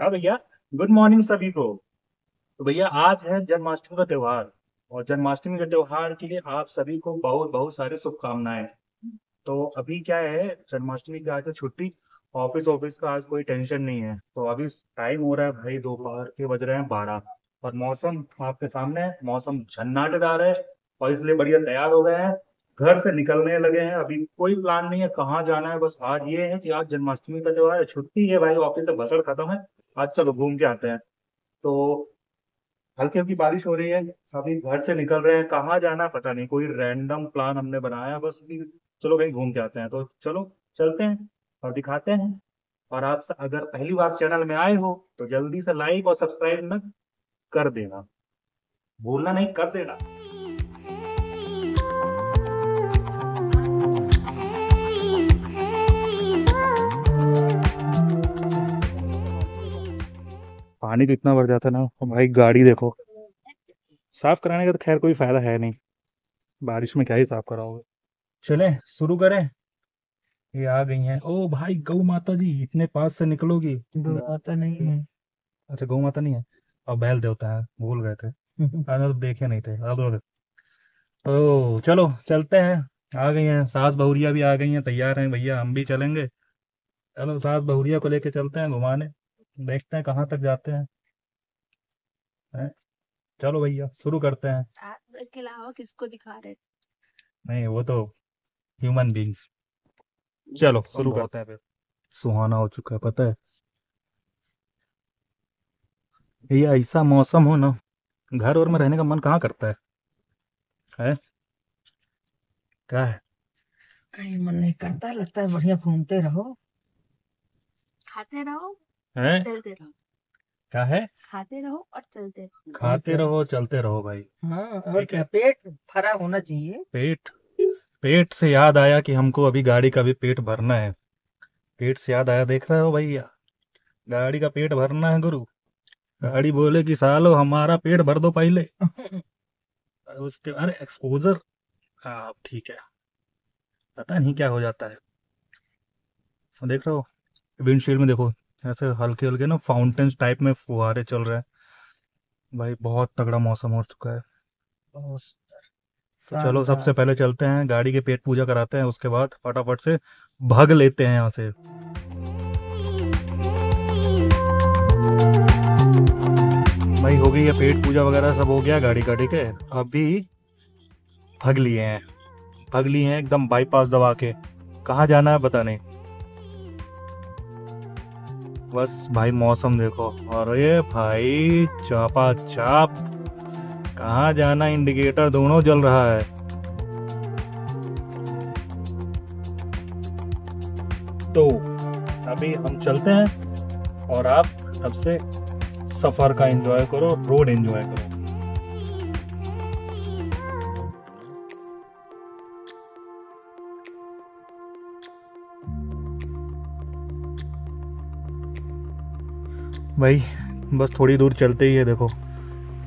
हाँ भैया good morning सभी को। तो भैया, आज है जन्माष्टमी का त्योहार, और जन्माष्टमी के त्योहार के लिए आप सभी को बहुत बहुत सारी शुभकामनाएँ। तो अभी क्या है, जन्माष्टमी की आज है छुट्टी, ऑफ़िस ऑफ़िस का आज कोई टेंशन नहीं है। तो अभी टाइम हो रहा है भाई, दोपहर के बज रहे हैं बारह, और मौसम आपके सामने है, मौसम झन्नाटेदार है, और इसलिए बढ़िया तैयार हो गए हैं, घर से निकलने लगे हैं। अभी कोई प्लान नहीं है कहाँ जाना है, बस आज ये है कि आज जन्माष्टमी का त्योहार है, छुट्टी है भाई, ऑफ़िस से बसर खत्म है आज चलो घूम के आते हैं। तो हल्की हल्की बारिश हो रही है अभी घर से निकल रहे हैं। कहाँ जाना पता नहीं, कोई रैंडम प्लान हमने बनाया बस कि चलो कहीं घूम के आते हैं। तो चलो, चलते हैं और दिखाते हैं। और आप अगर पहली बार चैनल में आए हो तो जल्दी से लाइक और सब्सक्राइब न कर देना। भूलना नहीं, कर देना। पानी तो इतना भर जाता है ना। और भाई गाड़ी देखो। साफ़ कराने का तो खैर कोई फ़ायदा है नहीं। बारिश में क्या ही साफ़ कराओगे। चले शुरू करें। ये आ गई हैं। ओ भाई गौ माता जी इतने पास से निकलोगी। आता नहीं है। अच्छा गौ माता नहीं है? और बैल देवता है भूल गए थे। तो देखे नहीं थे। अब ओ चलो चलते हैं। आ गई हैं। सास बहुरिया भी आ गई हैं तैयार हैं। भैया हम भी चलेंगे। चलो सास बहुरिया को लेके चलते हैं घुमाने। देखते हैं कहाँ तक जाते हैं। हैं? चलो भैया शुरू करते हैं। साथ के अलावा किसको दिखा रहे नहीं वो तो ह्यूमन बींग्स चलो शुरू करते हैं फिर। सुहाना हो चुका है पता है। ये ऐसा मौसम हो ना घर और में रहने का मन कहाँ करता है? है? क्या है? कहीं मन नहीं करता लगता है बढ़िया घूमते रहो। खाते रहो। हैं? चलते रहो। क्या है? खाते रहो और चलते रहो। खाते रहो चलते रहो भाई। हाँ और क्या? पेट भरा होना चाहिए। पेट पेट से याद आया कि हमको अभी गाड़ी का भी पेट भरना है। पेट से याद आया देख रहे हो भैया? गाड़ी का पेट भरना है गुरु। गाड़ी बोले कि सालो हमारा पेट भर दो पहले। उसके अरे एक्सपोजर? हाँ ठीक है। पता नहीं क्या हो जाता है। देख रहे हो? विंडशील्ड में देखो। ऐसे हल्के हल्के ना फाउंटेन्स टाइप में फुहारे चल रहे हैं। भाई बहुत तगड़ा मौसम हो चुका है। तो चलो सबसे पहले चलते हैं गाड़ी के पेट पूजा कराते हैं उसके बाद फटाफट से भाग लेते हैं यहाँ से। भाई हो गई है पेट पूजा वगैरह सब हो गया गाड़ी का ठीक है? अभी भग लिए हैं। भग लिए हैं एकदम बाईपास दबा के। कहाँ जाना है पता नहीं। बस भाई मौसम देखो। और ये भाई चापा चाप कहाँ जाना इंडिकेटर दोनों जल रहा है। तो अभी हम चलते हैं और आप तब से सफ़र का एंजॉय करो रोड एंजॉय करो। भाई, बस थोड़ी दूर चलते ही है, देखो।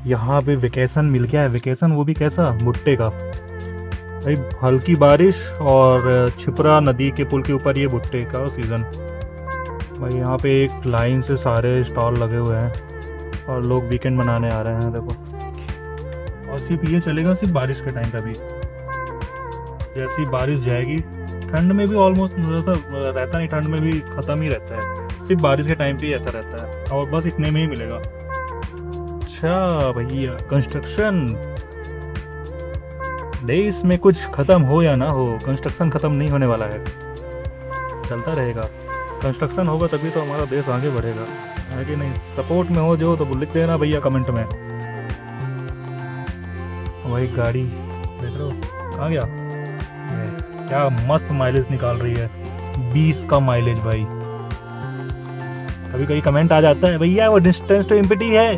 यहाँ पे वेकेशन मिल गया है। वेकेशन वो भी कैसा? भुट्टे का। भाई, हल्की बारिश और छिपरा नदी के पुल के ऊपर ये भुट्टे का सीज़न भाई, यहाँ पे एक लाइन से सारे स्टॉल लगे हुए हैं और लोग वीकेंड मनाने आ रहे हैं, देखो। और सिर्फ़ ये चलेगा, सिर्फ़ बारिश के टाइम पे भी। जैसी बारिश जाएगी, ठंड में भी ऑलमोस्ट रहता नहीं, ठंड में भी ख़त्म ही रहता है। सिर्फ़ बारिश के टाइम पे ही ऐसा रहता है। और बस इतने में ही मिलेगा। अच्छा भैया कंस्ट्रक्शन देश में कुछ खत्म हो या ना हो कंस्ट्रक्शन खत्म नहीं होने वाला है। चलता रहेगा। कंस्ट्रक्शन होगा तभी तो हमारा देश आगे बढ़ेगा। कि नहीं? सपोर्ट में हो, जो तो लिख देना भैया कमेंट में। वही गाड़ी। देख हो? कहाँ गया। क्या मस्त माइलेज निकाल रही है। 20 का माइलेज भाई। कभी कभी कमेंट आ जाता है, भैया, वो डिस्टेंस टू इम्पिटी है.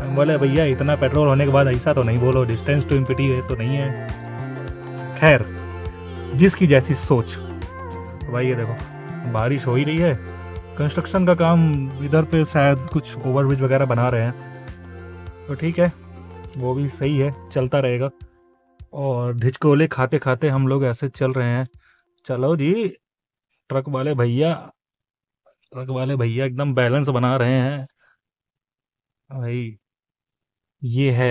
हम बोले, भैया, इतना पेट्रोल होने के बाद ऐसा तो नहीं बोलो डिस्टेंस टू इम्पिटी है तो नहीं है। खैर, जिसकी जैसी सोच। भाई, ये देखो, बारिश हो ही रही है। कंस्ट्रक्शन का काम इधर पे शायद कुछ ओवरब्रिज वगैरह बना रहे हैं। तो ठीक है, वो भी सही है, चलता रहेगा। और धिचकोले खाते खाते हम लोग ऐसे चल रहे हैं। चलो जी, ट्रक वाले भैया ट्रक वाले भैया एकदम बैलेंस बना रहे हैं। भाई, ये है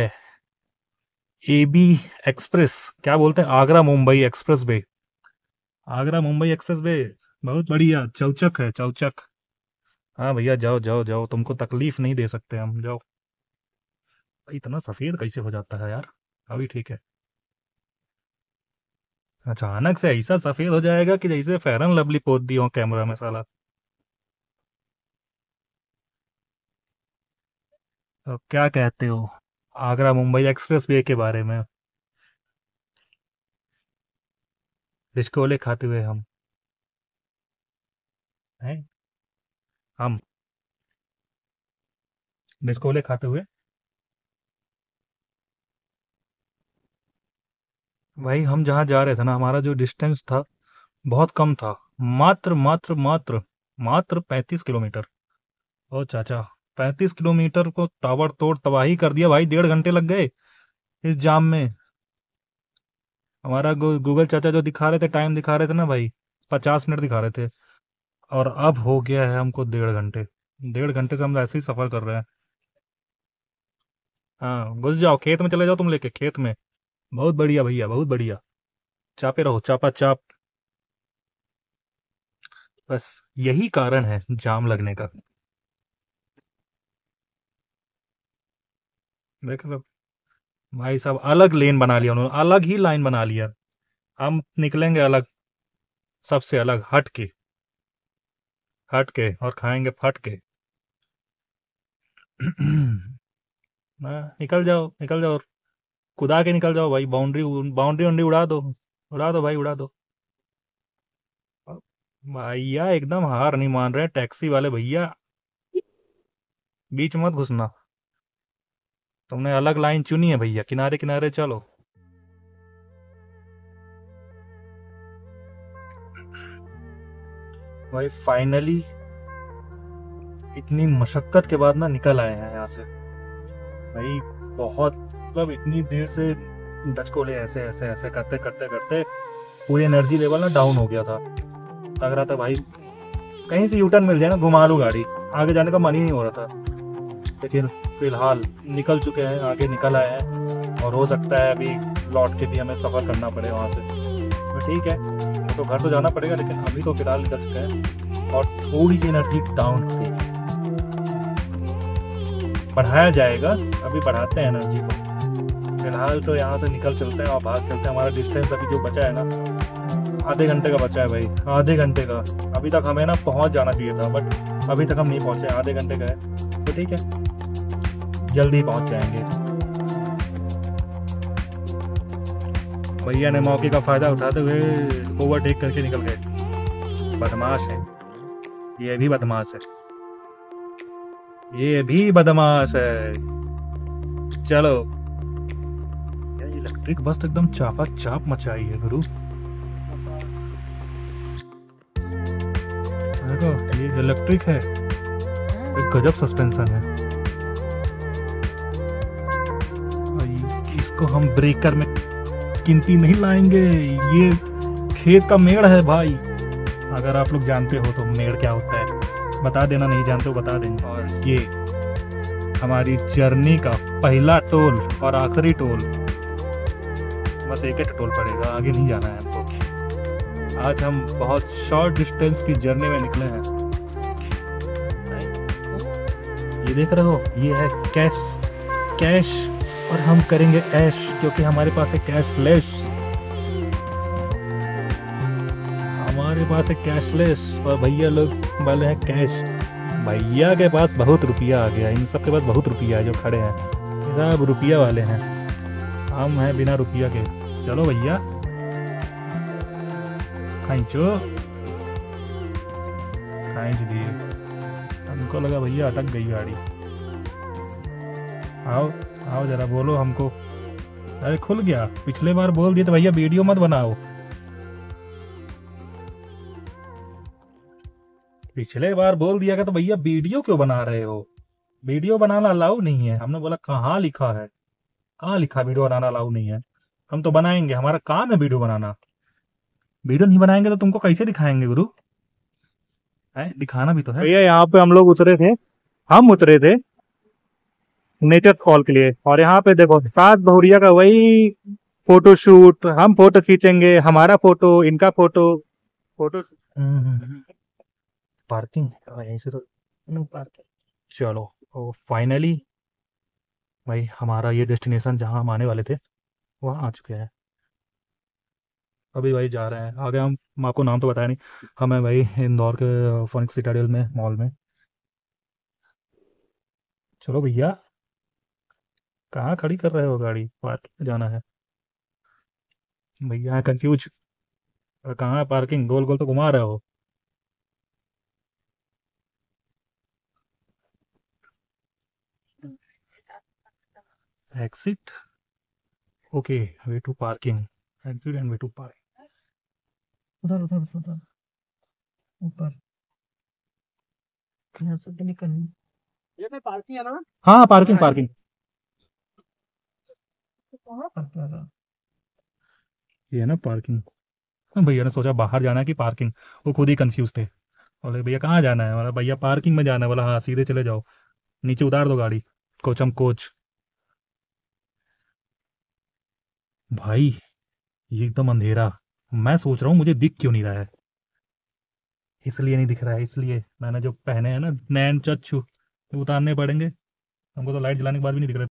एबी एक्सप्रेस, क्या बोलते हैं? Agra Mumbai expressway. Agra Mumbai expressway, बहुत बढ़िया, चौचक है, चौचक। हाँ भैया, जाओ जाओ जाओ, तुमको तकलीफ़ नहीं दे सकते हम, जाओ। इतना सफ़ेद कैसे हो जाता है यार? अभी ठीक है। अचानक से ऐसा सफ़ेद हो जाएगा कि जैसे फेरन लवली पोत दी हो कैमरा में साला। तो क्या कहते हो? आगरा मुंबई एक्सप्रेस वे के बारे में। रिस्कोले खाते हुए हम। हैं? हम। रिस्कोले खाते हुए। भाई हम जहाँ जा रहे थे ना, हमारा जो डिस्टेंस था, बहुत कम था। मात्र मात्र मात्र मात्र पैंतीस किलोमीटर। ओ चाचा। पैंतीस किलोमीटर को ताबड़तोड़ तबाही कर दिया। भाई, डेढ़ घंटे लग गए इस जाम में। हमारा गूगल चाचा जो दिखा रहे थे, टाइम दिखा रहे थे ना भाई, पचास मिनट दिखा रहे थे। और अब हो गया है हमको डेढ़ घंटे। डेढ़ घंटे से हम ऐसे ही सफ़र कर रहे हैं। हाँ घुस जाओ, खेत में चले जाओ तुम लेके, खेत में। बहुत बढ़िया भैया, बहुत बढ़िया। चापे रहो, चापा चाप। बस यही कारण है जाम लगने का। देख लो। भाई साहब, अलग लेन बना लिया उन्होंने, अलग ही लाइन बना लिया। हम निकलेंगे अलग, सबसे अलग हट के हट के और खाएँगे फट के निकल जाओ निकल जाओ कुदा के निकल जाओ भाई। बाउंड्री बाउंड्री वाउंड्री उड़ा दो उड़ा दो भाई, उड़ा दो। भैया, एकदम हार नहीं मान रहे टैक्सी वाले भैया। बीच मत घुसना। तुमने अलग लाइन चुनी है भैया, किनारे किनारे चलो। भाई फाइनली इतनी मशक्कत के बाद ना निकल आए हैं यहाँ से। भाई, बहुत मतलब इतनी देर से डचकोले ऐसे ऐसे ऐसे करते करते करते पूरी एनर्जी लेवल ना डाउन हो गया था। लग रहा था भाई, कहीं से यूटर्न मिल जाए ना, घुमा लू गाड़ी। आगे जाने का मन ही नहीं हो रहा था। लेकिन फ़िलहाल निकल चुके हैं, आगे निकल आए हैं और हो सकता है अभी लौट के भी हमें सफ़र करना पड़े वहाँ से। तो ठीक है तो घर तो जाना पड़ेगा, लेकिन अभी तो फ़िलहाल निकल चुके हैं और थोड़ी सी एनर्जी डाउन थी बढ़ाया जाएगा, अभी बढ़ाते हैं एनर्जी को। फ़िलहाल तो यहाँ से निकल चलते हैं और भाग चलते हैं। हमारा डिस्टेंस अभी जो बचा है ना, आधे घंटे का बचा है भाई, आधे घंटे का। अभी तक हमें ना पहुँच जाना चाहिए था बट अभी तक हम नहीं पहुँचे, आधे घंटे का है। तो ठीक है। जल्दी पहुँच जाएँगे। भैया ने मौके का फ़ायदा उठाते हुए ओवरटेक करके निकल गए। बदमाश है। ये भी बदमाश है। ये भी बदमाश है। चलो। इलेक्ट्रिक बस तो एकदम चापा चाप मचाई है, गुरु। देखो ये इलेक्ट्रिक है। एक गजब सस्पेंशन है। इसको हम ब्रेकर में गिनती नहीं लाएँगे। ये खेत का मेड़ है भाई। अगर आप लोग जानते हो तो मेड़ क्या होता है बता देना नहीं जानते हो बता देंगे। और ये हमारी जर्नी का पहला टोल और आखिरी टोल। बस एक ही टोल पड़ेगा आगे नहीं जाना है हमको। आज हम बहुत शॉर्ट डिस्टेंस की जर्नी में निकले हैं। ये देख रहे हो ये है कैश कैश और हम करेंगे ऐश, क्योंकि हमारे पास है कैशलेस। हमारे पास है कैशलेस, और भैया लोग वाले हैं कैश। भैया के पास बहुत रुपया आ गया, इन सब के पास बहुत रुपया है जो खड़े हैं। सब रुपया वाले हैं। हम हैं बिना रुपया के। चलो भैया। खींचो खींच दिए हमको लगा भैया अटक गई गाड़ी। आओ। आओ जरा बोलो हमको। अरे खुल गया। पिछले बार बोल दिए तो भैया वीडियो मत बनाओ। पिछले बार बोल दिया तो भैया वीडियो क्यों बना रहे हो? वीडियो बनाना अलाउ नहीं है। हमने बोला, कहाँ लिखा है? कहाँ लिखा वीडियो बनाना अलाउ नहीं है? हम तो बनाएँगे। हमारा काम है वीडियो बनाना। वीडियो नहीं बनाएँगे तो तुमको कैसे दिखाएँगे गुरु? है? दिखाना भी तो है। भैया, यहाँ पे हम लोग उतरे थे। हम उतरे थे। नेचर कॉल के लिए। और यहाँ पे देखो सात बहुरिया का वही फ़ोटो शूट हम फ़ोटो खींचेंगे हमारा फ़ोटो इनका फ़ोटो फ़ोटो पार्किंग यहीं से तो पार्किंग चलो तो फाइनली भाई हमारा ये डेस्टिनेशन जहाँ हम आने वाले थे वहाँ आ चुके हैं। अभी भाई जा रहे हैं। आगे हम हम आपको नाम तो बताया नहीं। हमें भाई इंदौर के फोनिक सिटाडेल में मॉल में। चलो भैया कहाँ खड़ी कर रहे हो गाड़ी? पार्किंग में जाना है। भैया कंफ्यूज। कहाँ है पार्किंग? गोल गोल तो घुमा रहे हो। Exit? Okay way to parking. Exit and way to park. उधर उधर उधर। उधर ऊपर। यहाँ से निकलना ये में पार्किंग है ना? हाँ पार्किंग पार्किंग। कहाँ पर क्या था ये है ना पार्किंग भैया ने सोचा बाहर जाना है कि पार्किंग वो खुद ही कंफ्यूज थे। बोले, भैया, कहाँ जाना है? बोला, भैया पार्किंग में जाना है। बोला हाँ सीधे चले जाओ। नीचे उतार दो गाड़ी। कोचम कोच। भाई, ये एकदम अंधेरा। मैं सोच रहा हूँ, मुझे दिख क्यों नहीं रहा है? इसलिए नहीं दिख रहा है, इसलिए। मैंने जो पहने हैं ना, नैन चच्छू उतारने पड़ेंगे। हमको तो लाइट जलाने के बाद भी नहीं दिख रहा।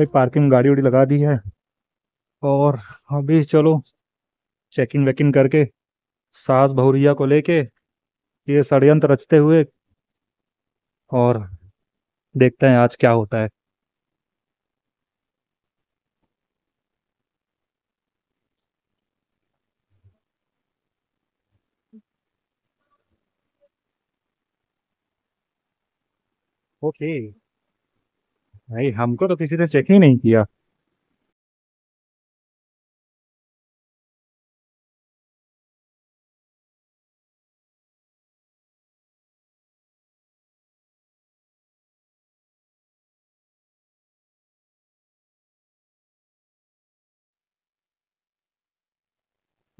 भाई, पार्किंग गाड़ी उड़ी लगा दी है। और अभी चलो चेकिंग वेकिंग करके, सास बहुरिया को लेके, ये षडयंत्र रचते हुए, और देखते हैं आज क्या होता है। ओके। भाई, हमको तो किसी ने चेक ही नहीं किया।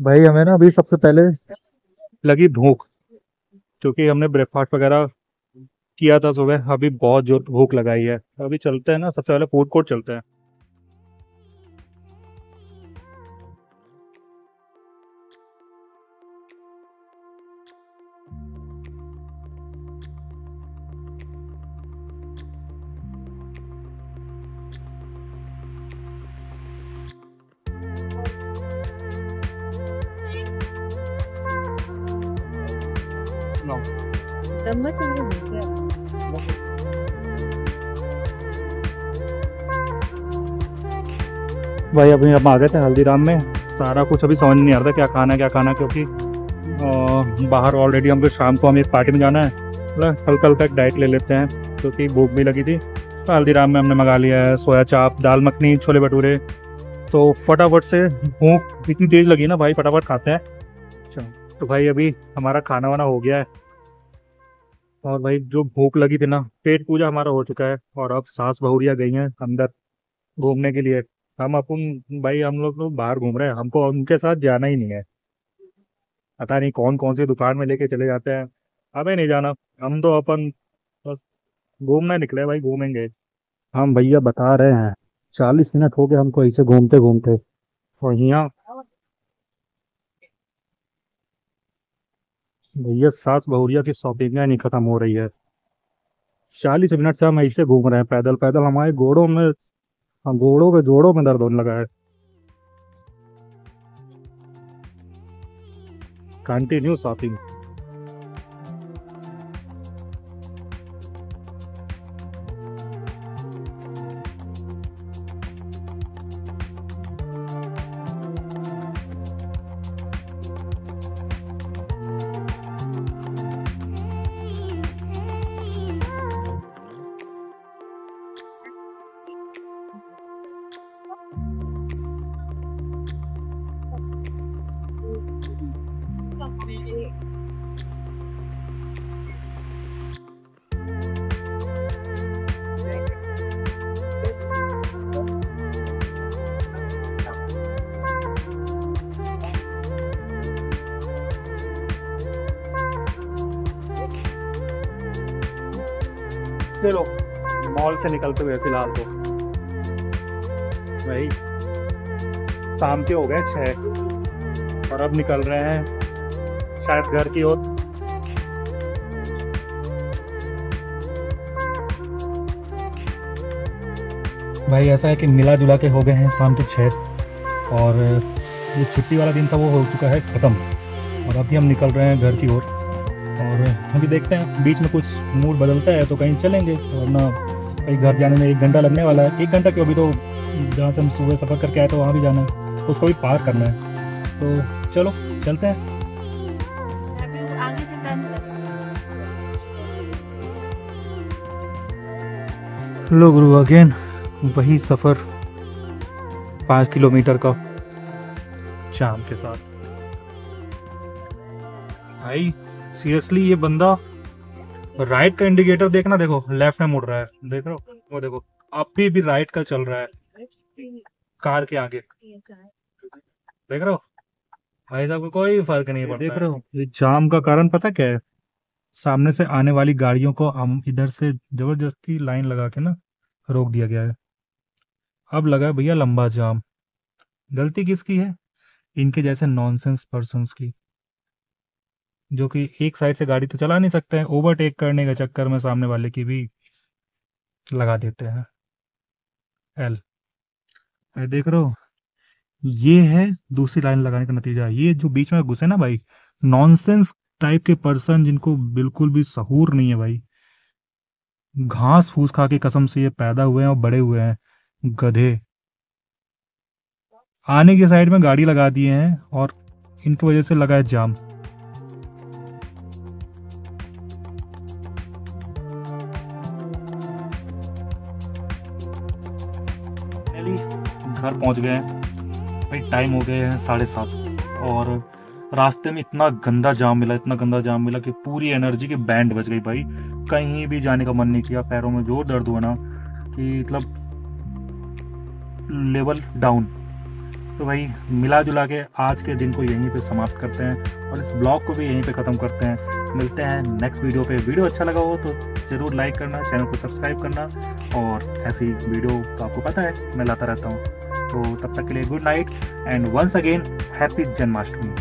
भाई, हमें ना अभी सबसे पहले लगी भूख, क्योंकि हमने ब्रेकफास्ट वगैरह किया था सुबह अभी बहुत ज़ोर भूख लगाई है। अभी चलते हैं ना सबसे पहले फ़ूड कोर्ट चलते हैं। चम्मच नहीं है। क्या भाई अभी हम आ गए थे हल्दीराम में। सारा कुछ अभी समझ नहीं आ रहा था क्या खाना है क्या खाना क्योंकि अ, बाहर ऑलरेडी हमको शाम को हम एक पार्टी में जाना है। मतलब हल्का हल्का एक डाइट ले लेते हैं क्योंकि भूख भी लगी थी। तो हल्दीराम में हमने मंगा लिया है सोया चाप दाल मखनी छोले भटूरे। तो फटाफट से भूख इतनी तेज लगी ना भाई फटाफट खाते हैं। अच्छा तो भाई अभी हमारा खाना वाना हो गया है। और भाई जो भूख लगी थी ना पेट पूजा हमारा हो चुका है और अब सास बहुरिया गई हैं अंदर घूमने के लिए। हम अपन भाई हम लोग तो बाहर घूम रहे हैं। हमको उनके साथ जाना ही नहीं है। पता नहीं कौन कौन सी दुकान में लेके चले जाते हैं। हमें नहीं जाना। हम तो अपन बस घूमने निकले भाई घूमेंगे। हम भैया बता रहे हैं चालीस मिनट हो गए हमको ऐसे घूमते घूमते और यहाँ भैया सास बहुरिया की शॉपिंग नहीं खत्म हो रही है। चालीस मिनट से हम ऐसे घूम रहे हैं पैदल पैदल हमारे घोड़ों में हम घोड़ों के जोड़ों में दर्द होने लगा है। कंटिन्यू शॉपिंग चलो मॉल से निकलते हुए फ़िलहाल तो। भाई शाम के हो गए छः और अब निकल रहे हैं शायद घर की ओर। भाई, ऐसा है कि मिला जुला के हो गए हैं शाम के छः और ये छुट्टी वाला दिन था, वो हो चुका है ख़त्म। और अभी हम निकल रहे हैं घर की ओर। और अभी देखते हैं, बीच में कुछ मूड बदलता है तो कहीं चलेंगे वरना कहीं घर जाने में एक घंटा लगने वाला है। एक घंटा क्यों? अभी तो जहाँ से हम सुबह सफ़र करके आए तो वहाँ भी जाना है। तो उसको भी पार करना है। तो चलो, चलते हैं। आगे से टर्न लो गुरु अगेन वही सफ़र पाँच किलोमीटर का शाम के साथ। भाई सीरियसली ये बंदा राइट का इंडिकेटर देखना देखो लेफ़्ट में मुड़ रहा है देख रहे हो? वो देखो अभी भी राइट का चल रहा है कार के आगे। देख रहे हो? भाई साहब को कोई फ़र्क नहीं पड़ता देख रहे हो? ये जाम का कारण पता क्या है? सामने से आने वाली गाड़ियों को हम इधर से ज़बरदस्ती लाइन लगा के ना रोक दिया गया है। अब लगा भैया लंबा जाम। गलती किसकी है? इनके जैसे नॉनसेंस पर्सन्स की। जो कि एक साइड से गाड़ी तो चला नहीं सकते हैं ओवरटेक करने के चक्कर में सामने वाले की भी लगा देते हैं। एल देख रहे हो, ये है दूसरी लाइन लगाने का नतीजा। ये जो बीच में घुसे ना भाई नॉनसेंस टाइप के पर्सन जिनको बिल्कुल भी सहूर नहीं है भाई। घास फूस खा के कसम से ये पैदा हुए हैं और बड़े हुए हैं, गधे। आने की साइड में गाड़ी लगा दिए हैं और इनकी वजह से लगा है जाम। फाइनली घर पहुँच गए भाई टाइम हो गए हैं साढ़े सात। और रास्ते में इतना गंदा जाम मिला, इतना गंदा जाम मिला कि पूरी एनर्जी की बैंड बच गई भाई। कहीं भी जाने का मन नहीं किया। पैरों में ज़ोर दर्द हुआ ना कि मतलब लेवल डाउन तो भाई मिला जुला के आज के दिन को यहीं पे समाप्त करते हैं और इस ब्लॉग को भी यहीं पे ख़त्म करते हैं। मिलते हैं नेक्स्ट वीडियो पे। वीडियो अच्छा लगा हो तो ज़रूर लाइक करना चैनल को सब्सक्राइब करना और ऐसी वीडियो तो आपको पता है, मैं लाता रहता हूँ। तो तब तक के लिए good night and once again happy Janmashtami